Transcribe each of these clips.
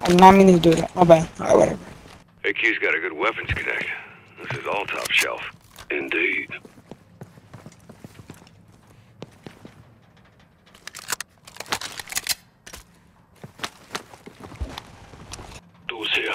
I did not mean to do that. My bad. Alright, whatever. AQ's got a good weapons connect. This is all top shelf. Indeed. Doors here.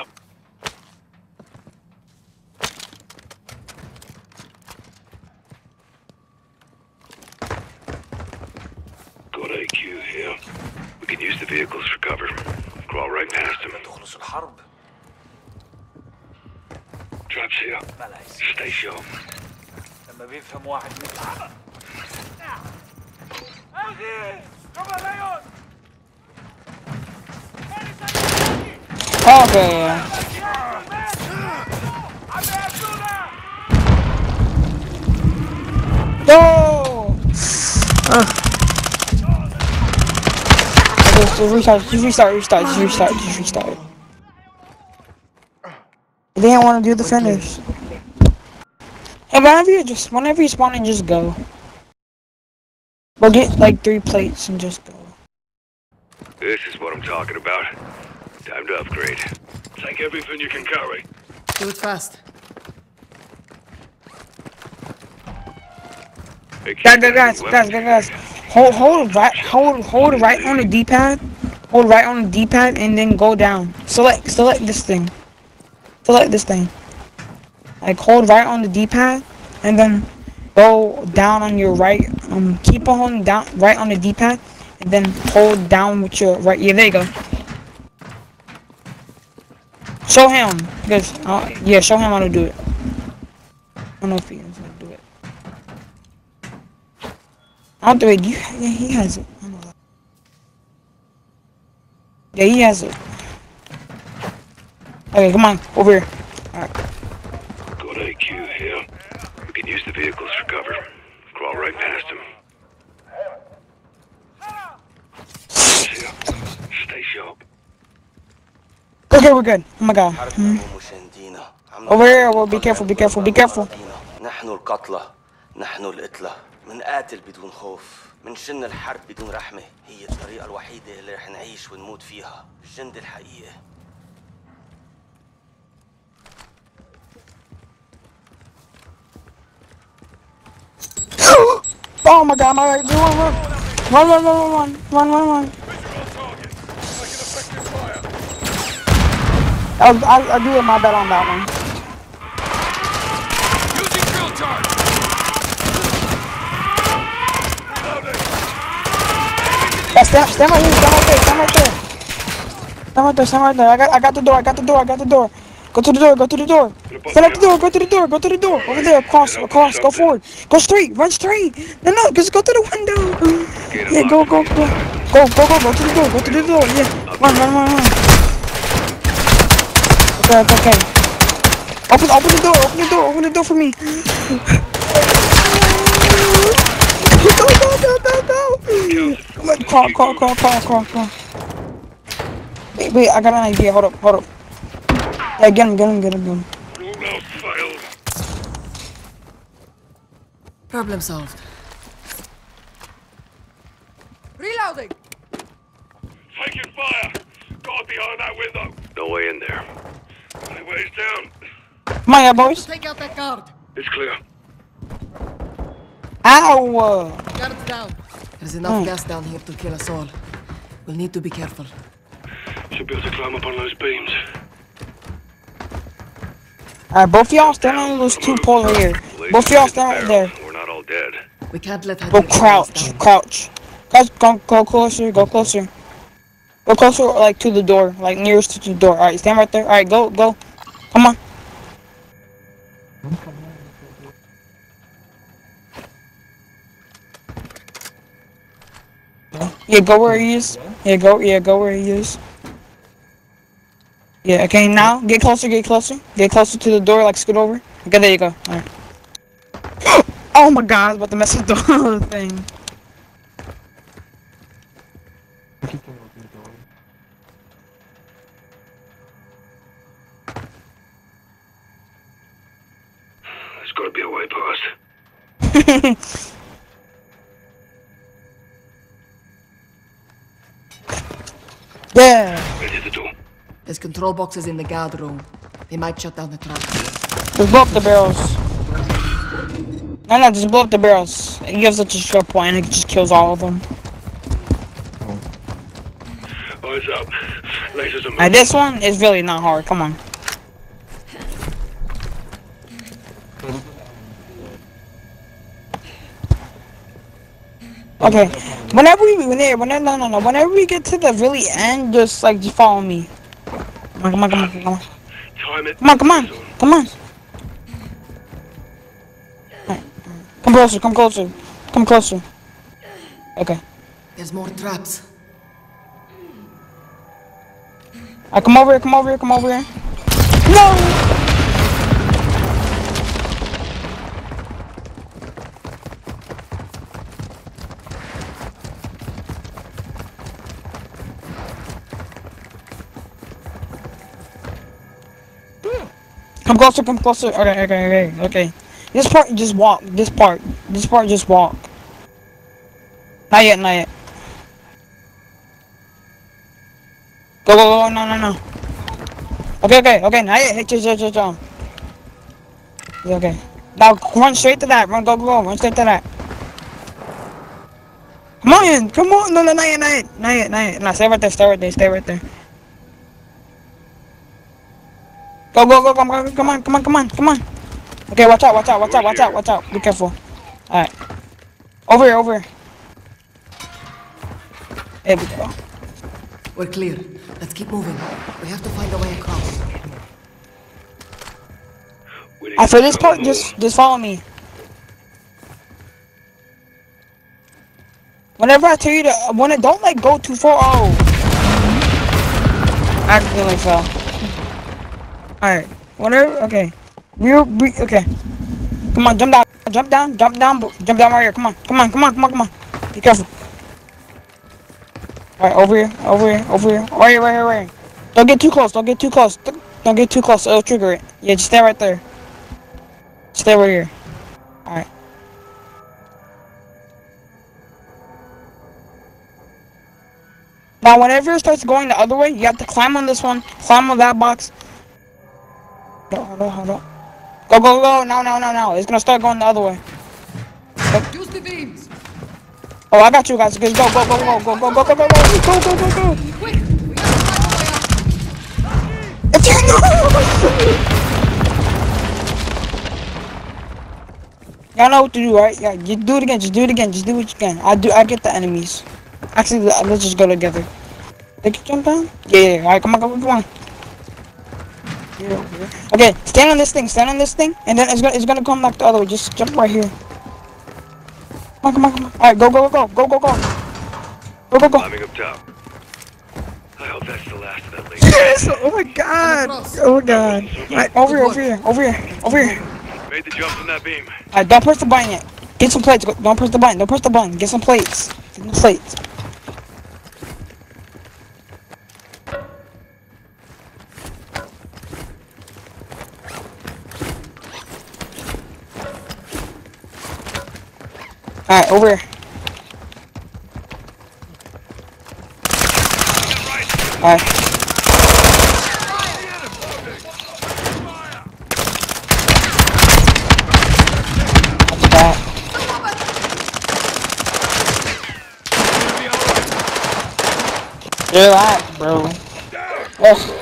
لما بيفهم واحد مثل Okay. No! Ugh. Just, just restart, just restart, restart, just restart, just restart. They didn't want to do the finish. Hey, whenever you just, whenever you spawn and just go. We'll get like three plates and just go. This is what I'm talking about. Time to upgrade. Take everything you can carry. Do it fast. AQ Guys, guys, guys, guys, guys. Hold, hold right, hold, hold right on the D-pad. Hold right on the D-pad and then go down. Select, select this thing. Select this thing. Like hold right on the D-pad and then go down on your right. Um, keep on holding down right on the D-pad and then hold down with your right. Yeah, there you go. Show him, because uh, yeah, show him how to do it. I don't know if he to do it. I'll do it. You, yeah, he has it. Yeah, he has it. Okay, come on, over here. We can use the vehicles for cover. Crawl right past him. Stay sharp. Okay, we're good. Oh my god. عم Over here, well, be careful, be careful, be careful. نحن القتلى نحن القتلى منقاتل بدون خوف منشن الحرب بدون رحمة هي الطريقة الوحيدة اللي رح نعيش ونموت فيها الجند الحقيقي Oh my god, my right. Run, run. Run, run, run, run, run, run, run. I'll, I'll, I'll do it my bet on that one. Using drill charge! Yeah, stand, stand right here, stand right there, stand right there. Stand right there, stand right there. I got, I got the door, I got the door, I got the door. Go to the door, go to the door. Stand at the door, go to the door, go to the door. Over there, across, across, go forward. Go straight, run straight. No, no, just go to the window. Yeah, go, go, go. Go, go, go, go to the door, go to the door. Yeah, run, run, run, run. Okay, okay, okay. Open, open the door, open the door, open the door for me. Go, go, go, go, go. Come on, crawl, crawl, crawl, crawl, crawl, crawl. Wait, wait, I got an idea. Hold up, hold up. Yeah, get him, get him, get him, get him. Rule failed. Problem solved. Reloading! Taking fire! God behind that window! No way in there. Any ways down? Come on, yeah, boys. Take out that guard. It's clear. Ow! Guards down. There's enough hmm. gas down here to kill us all. We'll need to be careful. Should be able to climb up on those beams. Alright, both of y'all stand on those two poles right here. Both of y'all stand right there. We're not all dead. We can't let her Go get us crouch, crouch. Guys, go, go closer, go closer. Go closer, like to the door, like nearest to the door. Alright, stand right there. Alright, go, go. Come on. Yeah, go where he is. Yeah, go, yeah, go where he is. Yeah, okay, now, get closer, get closer. Get closer to the door, like scoot over. Okay, there you go. Alright. Oh my god, I was about to mess with the whole thing. There's gotta be a way past. control boxes in the guard room. They might shut down the trap. Just blow up the barrels. No, no, just blow up the barrels. It gives it a short point and it just kills all of them. Oh, Eyes up. Lasers are Now this one is really not hard. Come on. Okay. Whenever we whenever, whenever no no no whenever we get to the really end, just like just follow me. Come on, come on, come on, come on. Time it. Come on, come on, come on. Alright. Come closer, come closer, come closer. Okay. There's more traps. Alright, come over here, come over here, come over here. No! Closer, come closer. Okay, okay, okay, okay. This part, just walk. This part, this part, just walk. Not yet, not yet. Go, go, go, no, no, no. Okay, okay, okay, not yet. Chill, chill, chill, chill. Okay. Now, run straight to that. Run, go, go, go. Run straight to that. Come on, come on. No, no, not yet, not yet. Not yet, not yet. No, stay right there, stay right there, stay right there. Go, go, go, come on, come on, come on, come on, come on. Okay, watch out, watch out, watch out, watch out, watch out. Be careful. Alright. Over here, over here. There we go. We're clear. Let's keep moving. We have to find a way across. After to this part, just just follow me. Whenever I tell you to, when it don't like go too far. Oh, I accidentally fell. All right, whatever. Okay, we we okay. Come on, jump down, jump down, jump down, jump down right here. Come on, come on, come on, come on, come on. Be careful. All right, over here, over here, over here, right here, right here, right here. Don't get too close. Don't get too close. Don't get too close. It'll trigger it. Yeah, just stay right there. Stay right here. Alright. Now, whenever it starts going the other way, you have to climb on this one, climb on that box. No, hold on, hold on. Go, go, go. No, no, no, no. It's gonna start going the other way. Use the beams. Oh, I got you guys. Go, go, go, go, go, go, go, go, go, go, go, go, go, go, go. Quick, we gotta find a way out. If you know. Y'all know what to do, right? Yeah, just do it again. Just do it again. Just do what you can. I do. I get the enemies. Actually, let- let's just go together. They can jump down. Yeah, yeah. yeah. All right, come on, come on, come on here. Okay, stand on this thing, stand on this thing, and then it's gonna it's gonna come back the other way. Just jump right here. Come on, come on, come on. Alright, go, go, go, go, go, go. Go, go, go. Climbing up top. I hope that's the last of that lady. Yes! Oh my god! Oh my god. Alright, over here, over here, over here, over here. Made the jump from that beam. Alright, don't press the button yet. Get some plates. Don't press the button. Don't press the button. Get some plates. Get some plates. Alright, over here. Alright. That's that. Relax, bro. Ugh.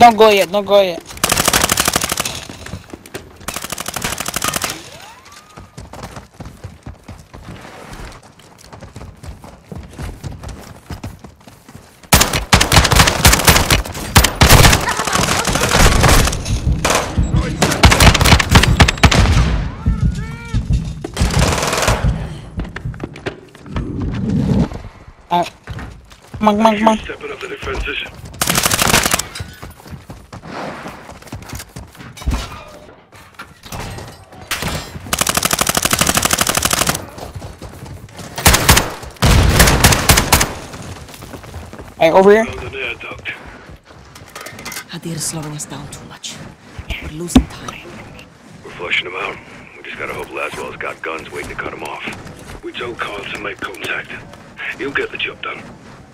Одного є, одного є. Mag, mag, mag. Step it up to defenses. Alright, over here. Build an air slowing us down too much. We're losing time. We're flushing them out. We just gotta hope Laswell's got guns waiting to cut him off. We told Carl to make contact. He'll get the job done.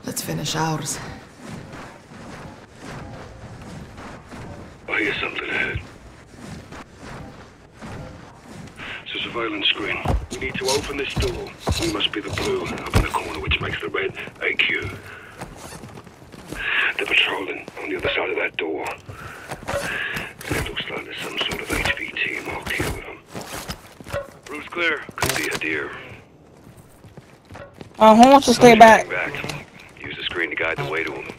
Let's finish ours. Oh, I hear something ahead. It's a surveillance screen. We need to open this door. We must be the blue up in the corner, which makes the red AQ. They're patrolling on the other side of that door. It looks like there's some sort of HVT marked here with them. Roof's clear. Could be a deer. Uh, who wants to stay back? back. Use the screen to guide the way to him.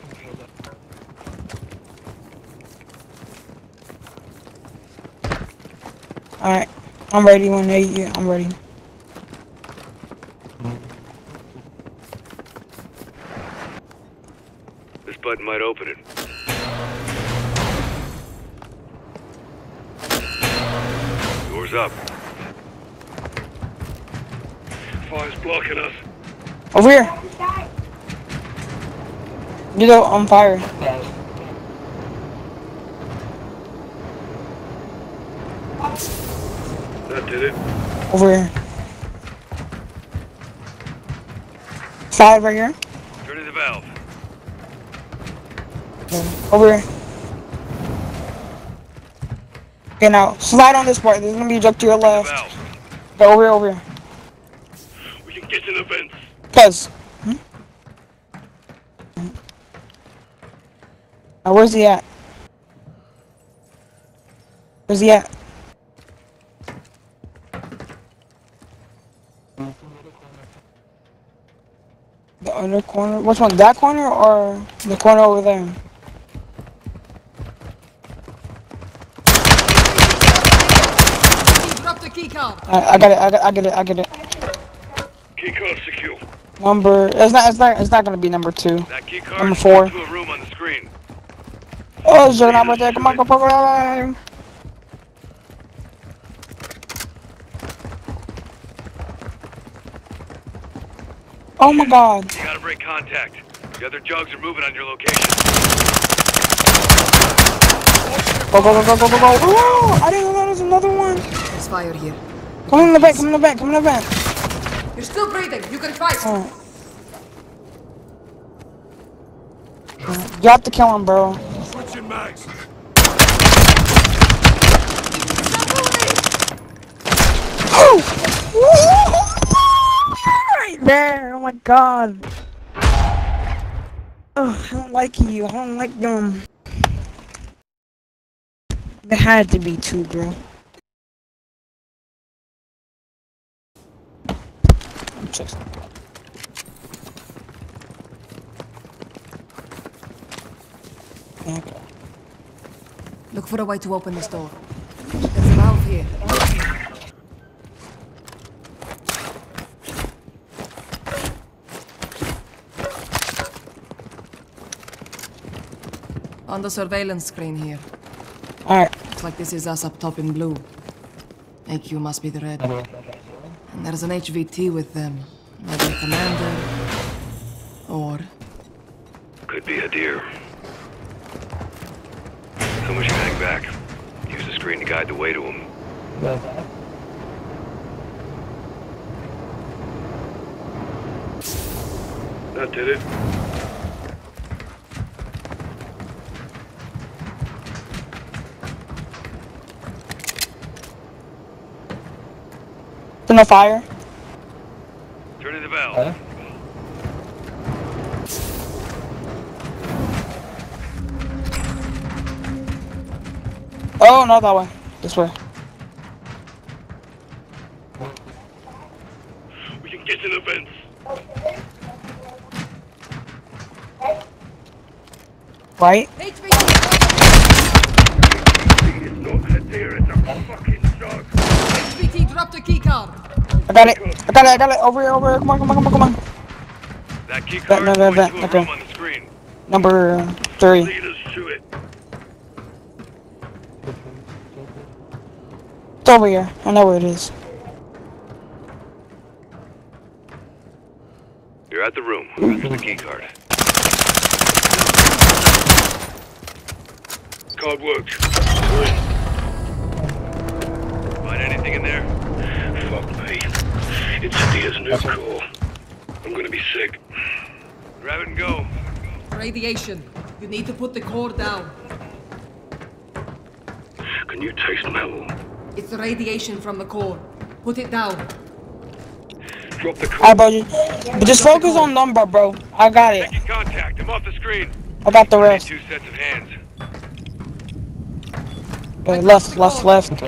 Alright. I'm ready when they, yeah, I'm ready. Might open it. Doors up. Fire's blocking us. Over here. Get out on fire. That did it. Over here. Slide right here. Turning the valve. Over here. Okay, now slide on this part. There's gonna be a jump to your left. Go over here, over here. We can get to the vents. Cuz. Hmm? Now, where's he at? Where's he at? The other corner? Which one? That corner or the corner over there? Drop the key card. I, I got it. I got, I get it. I get it. Key card secure. Number. It's not. It's not. It's not gonna be number two. Key card Number is four. to a room on the screen. Oh, it's not right there. Come on, go, go, go, go. Oh my god. You gotta break contact. The other jugs are moving on your location. Go, go, go, go, go, go, go. Oh, I didn't know there was another one. There's fire here. Come in the back, come in the back, come in the back. You're still breathing. You can fight. You have to kill him, bro. Switching mags. Right there. Oh my god. Oh, I don't like you. I don't like them. There had to be two, bro. Just- Yeah, okay. Look for a way to open this door. There's a valve here. On the surveillance screen here. Alright. Looks like this is us up top in blue. AQ must be the red. Mm-hmm. And there's an HVT with them. Maybe a commander. Or... Could be a deer. Someone should hang back. Use the screen to guide the way to him. That did it. Is no fire? Turning the valve. Oh, not that way. This way. We can get to the vents. Right? Got it. I got it. I got it. Over here. Over here. Come on. Come on. Come on. Come on. That key card that- pointing to a okay. on the screen. Number three. Lead us to it. It's over here. I know where it is. You're at the room. Use the key card. Hard work. Find anything in there? Fuck me. It's Dia's new call. I'm gonna be sick. Grab it and go. Radiation. You need to put the core down. Can you taste metal? It's the radiation from the core. Put it down. Drop the call. Alright, bro. Just, but just focus on number, bro. I got it. Making contact. I'm off the screen. I got the Need rest. two sets of hands. Okay, left, left, left.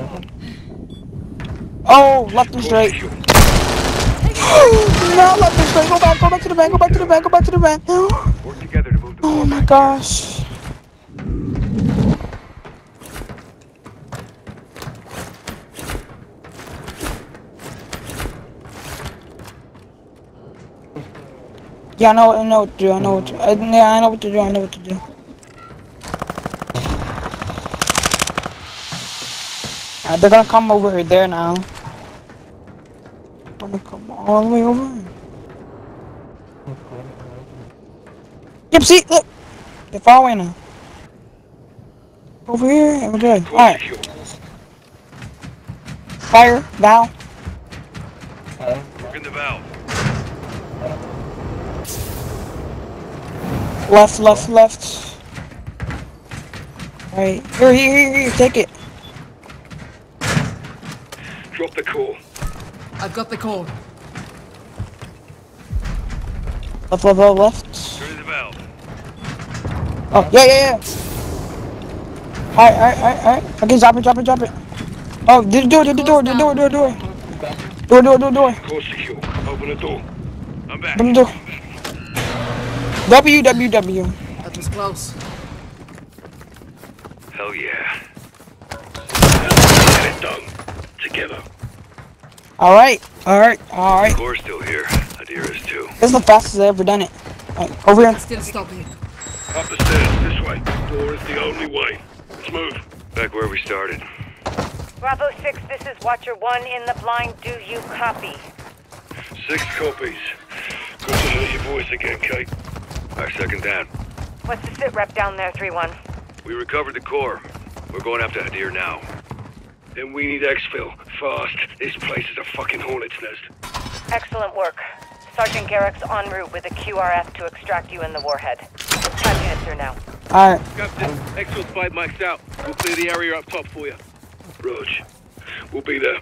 Oh, left and straight. No, left and straight. Go back, go back to the van, go back to the van, go back to the van. Oh my gosh. Yeah, I know, I know what to do. I know what to. I, yeah, I know what to do. I know what to do. Uh, they're gonna come over there now. Gonna come all the way over. Yep, see, look. They're far away now. Over here, and we're good. Core Alright, fire, bow. Working the valve. Left, left, left. Right. Here, here, here, here, take it. Drop the core. I've got the core. Left, left, left, left. Turn the valve. Oh, yeah, yeah, yeah. Alright, alright, alright, alright. Okay, drop it, drop it, drop it. Oh, do the door, do the door, do the door, do the door. Door, door, door, door. Core secure. Open the door. I'm back. Open the door. W, W, W. That was close. Hell yeah. Get it done. Together. Alright, alright, alright. Core's still here. Adira is too. This is the fastest I've ever done it. Alright, over here. Still stopping. Up the stairs. This way. Door is the only way. Let's move. Back where we started. Bravo 6, this is Watcher 1 in the blind. Do you copy? Six copies. Good to hear your voice again, Kate. Our second down. What's the sit rep down there, 3-1? We recovered the core. We're going after Hadir now. Then we need exfil. Fast. This place is a fucking hornet's nest. Excellent work. Sergeant Garrick's en route with a QRF to extract you in the warhead. Five minutes here now. Alright, Captain, exfil spy mic'd out. We'll clear the area up top for you. Rog, we'll be there.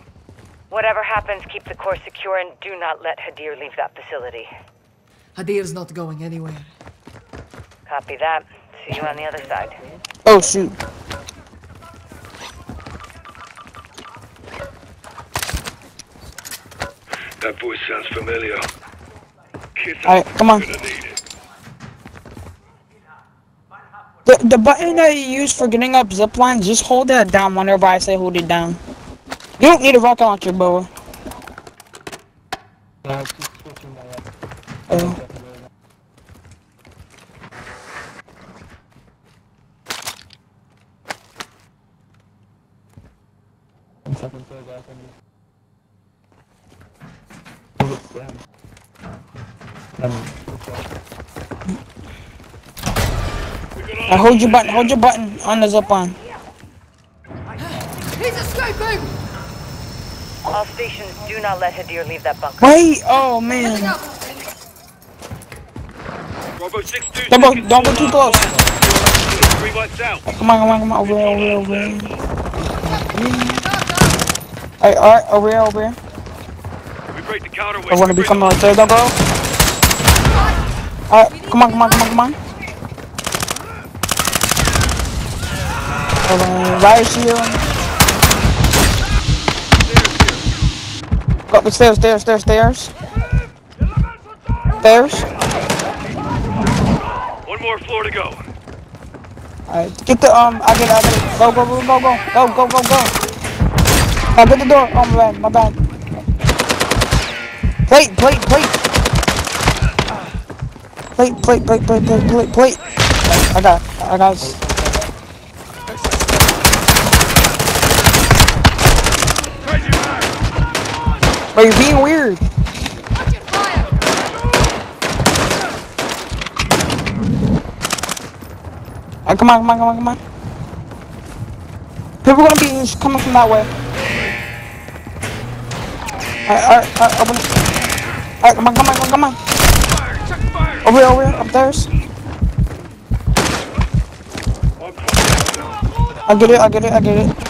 Whatever happens, keep the core secure and do not let Hadir leave that facility. Hadir's not going anywhere. Copy that. See you on the other side. oh shoot. That voice sounds familiar. Kids Alright, come on. gonna need it. The, the button that you use for getting up zip lines, just hold that down whenever I say hold it down. You don't need a rocket launcher, bro. Oh. Uh, hold your button, hold your button on the zip line. He's escaping! All stations, do not let Hadir leave that bunker. Wait, oh man. Up. Bravo 6 Don't go, don't go too close. Three out. Come on, come on, come on, over here, over here, over here. Alright, alright, over here, over here. We break the counterweight. I wanna be coming right there, don't go. Alright, come on, come on, come on, come on. Hold on, right here. Go up the stairs, stairs, stairs, stairs. Stairs. One more floor to go. Alright, get the um, I get it, I get it. Go, go, go, go, go, go, go, go, go. Oh, get the door. Oh, my bad, my bad. Plate, plate, plate. Plate, plate, plate, plate, plate, plate, plate. I got, I got. Bro, you're being weird. Fire! Come on, come on, come on, come on. People gonna be coming from that way. Alright, alright, alright, open. Alright, come on, come on, come on. Over here, over here, upstairs. I get it, I get it, I get it.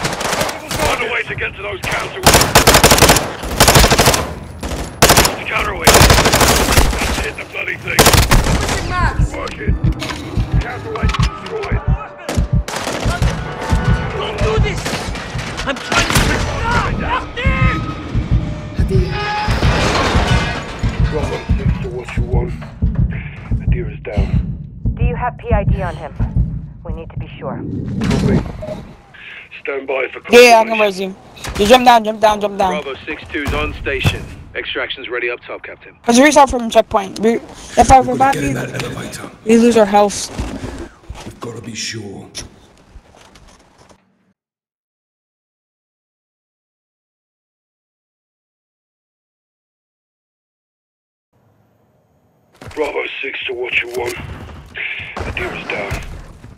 PID on him? We need to be sure. Copy. Stand by for Yeah, I can raise you. You jump down, jump down, jump down. Bravo 6-2's on station. Extraction's ready up top, Captain. Cause we restart from checkpoint. We, if I revive Get you, we lose our health. We've got to be sure. Bravo 6 to what you want. Hadir is down.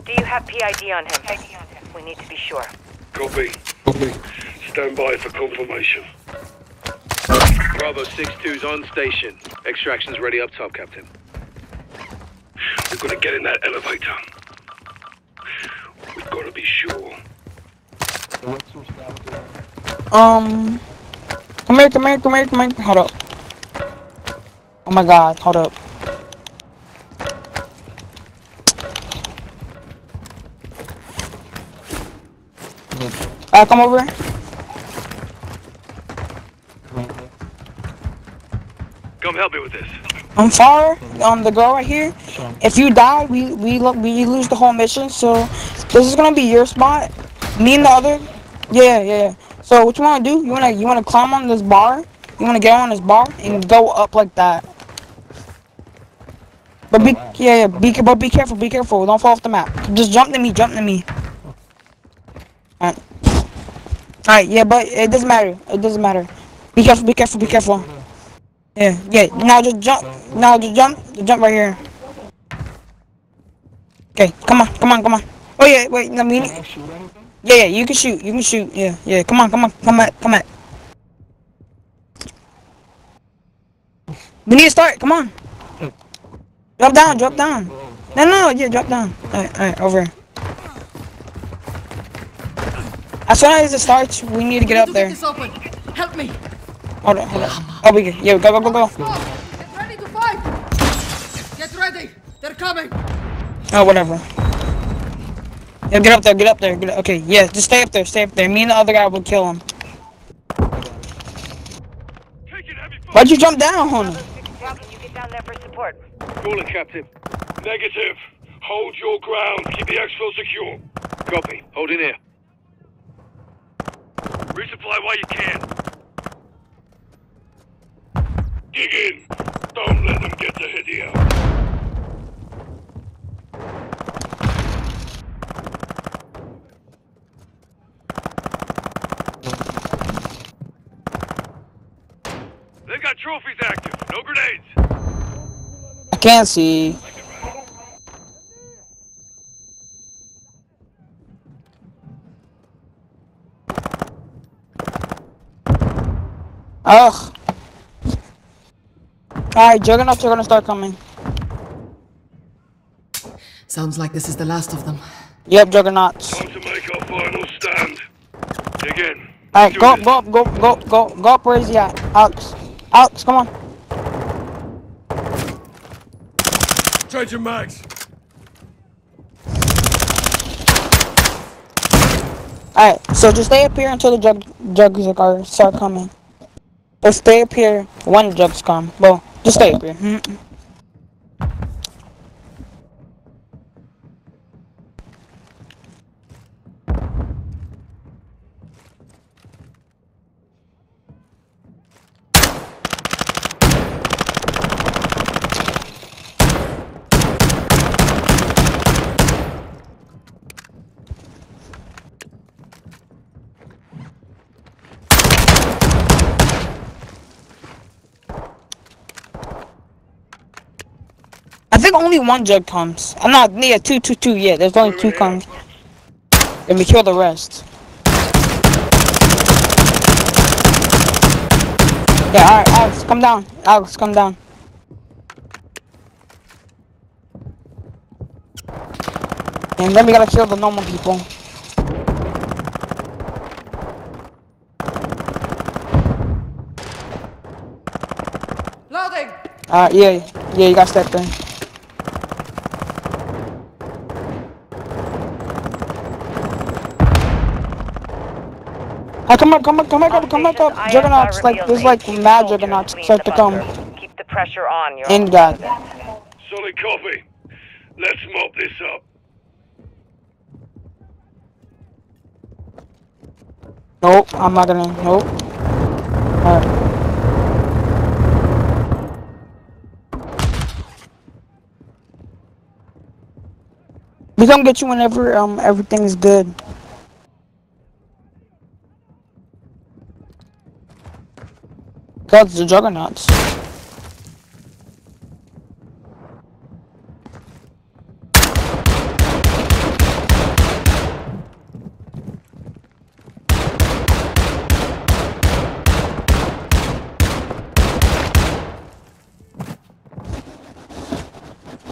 Do you have PID on him? We need to be sure. Copy. Copy. Stand by for confirmation. Bravo 6-2's on station. Extraction's ready up top, Captain. We've got to get in that elevator. We've got to be sure. Um, come here, come here, come here, come here. Hold up. Oh my god, hold up. Uh, come over. Come help me with this. I'm far. Um, the girl right here. If you die, we we look we lose the whole mission. So this is gonna be your spot. Me and the other. Yeah, yeah. yeah. So what you wanna do? You wanna you wanna climb on this bar? You wanna get on this bar and go up like that. But be yeah, yeah be but be careful, be careful. Don't fall off the map. Just jump to me, jump to me. Alright. Alright, yeah, but it doesn't matter. It doesn't matter. Be careful, be careful, be careful. Yeah, yeah. Now just jump. Now just jump. Just jump right here. Okay, come on, come on, come on. Oh yeah, wait. No, we need... Yeah, yeah. You can shoot. You can shoot. Yeah, yeah. Come on, come on, come on, come on. We need to start. Come on. Drop down. Drop down. No, no, yeah, drop down. Alright, alright, over. here. As soon as it starts, we need to get up to there. Get this open. Help me. Hold on, hold on. Oh, we good. Yeah, go, go, go, go. Go. Get ready to fight. Get ready. They're coming. Oh, whatever. Yeah, get up there, get up there. Get up. Okay, yeah, just stay up there, stay up there. Me and the other guy will kill him. Taking heavy fire. Why'd you jump down, Hona? How can you get down there for support? Calling, Captain. Negative. Hold your ground. Keep the exfil secure. Copy. Hold in here. Resupply while you can. Dig in. Don't let them get to Hidio. They've got trophies active. No grenades. I can't see. Ugh. Alright, Juggernauts are gonna start coming. sounds like this is the last of them. Yep, Juggernauts. Time to make our final stand. Dig in. Alright, go, this. go up, go, go, go, go up where is he at? Alex. Alex, come on. Change your mags. Alright, so just stay up here until the jug jugs are start coming. Or stay up here the jugs come. Well, just stay up here. think only one jug comes. I'm not, yeah, two, two, two, yeah, there's only two comes. Let me kill the rest. Yeah, alright, Alex, come down. Alex, come down. And then we gotta kill the normal people. Loading! Alright, yeah, yeah, you got step in. Oh, come on, come on, come on, come on, come on, come on. Juggernauts, like, there's like mad juggernauts start to come. Keep the pressure on. You're In God. Solid copy. Let's mop this up. Nope, I'm not gonna, nope. Alright. We gonna get you whenever um everything's good. God's the juggernauts.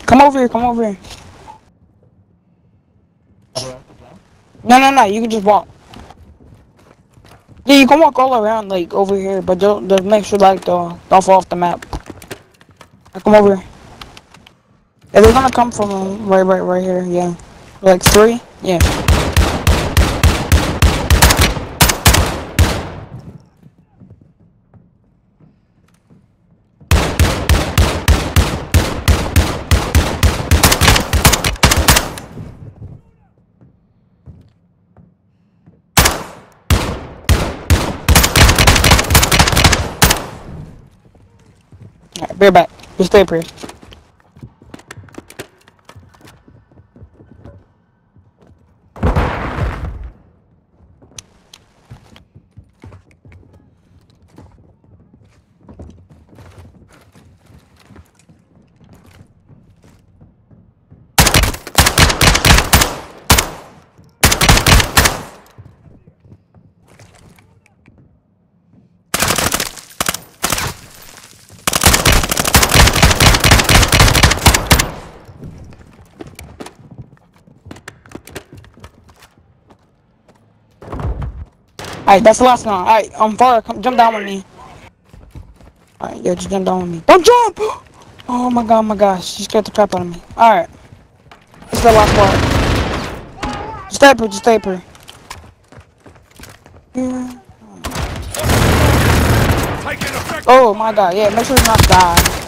Come over here, come over here. No, no, no, you can just walk. Yeah, you can walk all around, like, over here, but don't, just make sure, like, don't, don't fall off the map. Now, come over. Yeah, they're gonna come from right, right, right here, yeah. Like, three? Yeah. Alright, bear back. Just stay up here. Alright, that's the last one. Alright, um, Farah, come jump down with me. Alright, yeah, just jump down with me. Don't jump! Oh my god, oh my gosh, she scared the crap out of me. Alright. This is the last part. Just stay up here, just stay up here. Yeah. Oh my god, yeah, make sure you not die.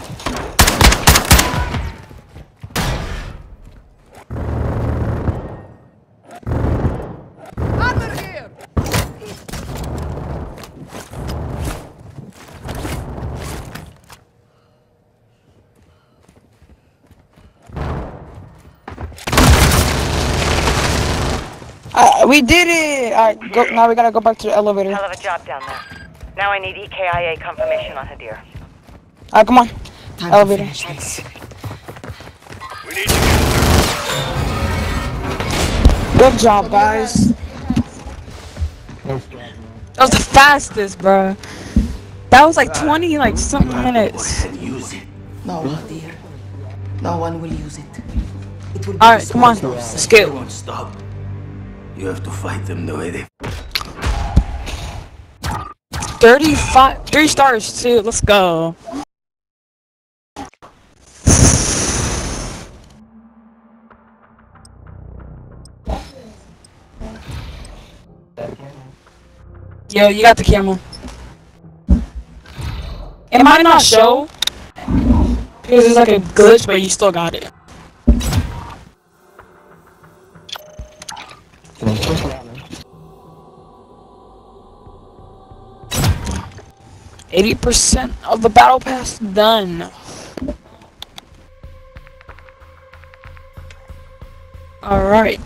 We did it! Alright, go, now we gotta go back to the elevator. Hell of a job down there. Now I need EKIA confirmation on Hadir. Alright, come on. Time Elevator. to finish this. We need to get Good job, guys. That was the fastest, bro. That was like 20, like something minutes. Use it. No, dear. No one will use it. It will Alright, come on. disposed of. You have to fight them the way they 35, three stars too. Let's go. Yo, you got the camera. It might not show because it's like a glitch, but you still got it. Eighty percent of the battle pass done. All right.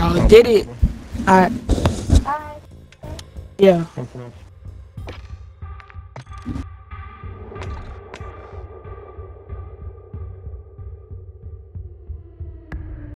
I did it. I. Yeah.